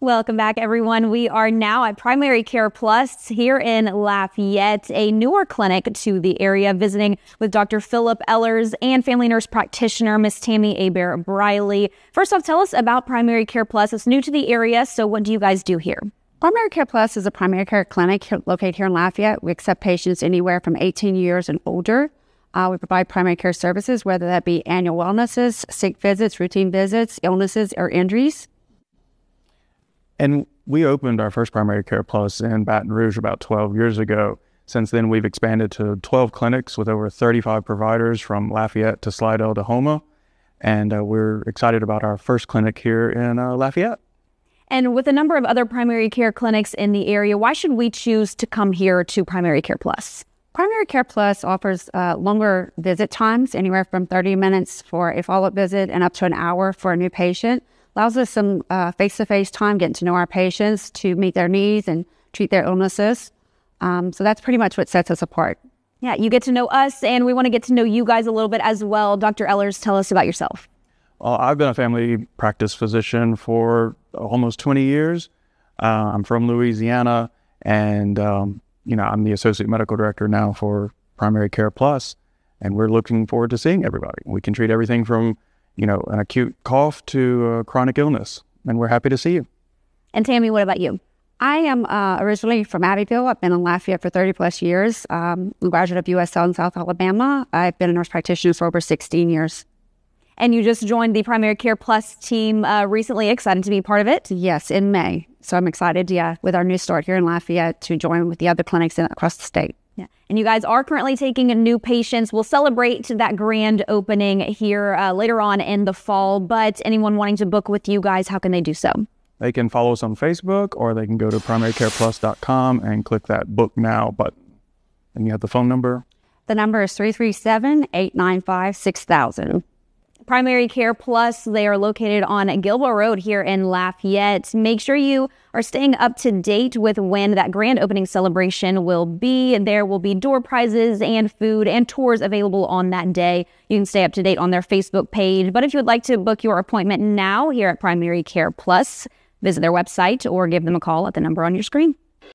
Welcome back, everyone. We are now at Primary Care Plus here in Lafayette, a newer clinic to the area, visiting with Dr. Philip Ellers and family nurse practitioner Miss Tammy Aber Briley. First off, tell us about Primary Care Plus. It's new to the area, so what do you guys do here? Primary Care Plus is a primary care clinic located here in Lafayette. We accept patients anywhere from 18 years and older. Uh, we provide primary care services, whether that be annual wellnesses, sick visits, routine visits, illnesses, or injuries. And we opened our first primary care plus in Baton Rouge about 12 years ago. Since then, we've expanded to 12 clinics with over 35 providers from Lafayette to Slidell to Houma. And uh, we're excited about our first clinic here in uh, Lafayette. And with a number of other primary care clinics in the area, why should we choose to come here to Primary Care Plus? Primary Care Plus offers uh, longer visit times, anywhere from 30 minutes for a follow up visit and up to an hour for a new patient allows us some face to face time getting to know our patients to meet their needs and treat their illnesses. Um, so that's pretty much what sets us apart. Yeah, you get to know us, and we want to get to know you guys a little bit as well. Dr. Ellers, tell us about yourself. Well, I've been a family practice physician for almost 20 years. Uh, I'm from Louisiana, and um, you know I'm the associate medical director now for Primary Care Plus, and we're looking forward to seeing everybody. We can treat everything from you know, an acute cough to a chronic illness. And we're happy to see you. And Tammy, what about you? I am uh, originally from Abbeville. I've been in Lafayette for 30 plus years. Um, I'm a graduate of USL in South Alabama. I've been a nurse practitioner for over 16 years. And you just joined the Primary Care Plus team uh, recently. Excited to be part of it? Yes, in May. So I'm excited, yeah, with our new start here in Lafayette to join with the other clinics in, across the state. Yeah. And you guys are currently taking new patients. We'll celebrate that grand opening here uh, later on in the fall. But anyone wanting to book with you guys, how can they do so? They can follow us on Facebook or they can go to primarycareplus.com and click that book now button. And you have the phone number? The number is 337 895 6000. Primary Care Plus. They are located on Guilbeau Road here in Lafayette. Make sure you are staying up to date with when that grand opening celebration will be. And there will be door prizes and food and tours available on that day. You can stay up to date on their Facebook page. But if you would like to book your appointment now here at Primary Care Plus, visit their website or give them a call at the number on your screen.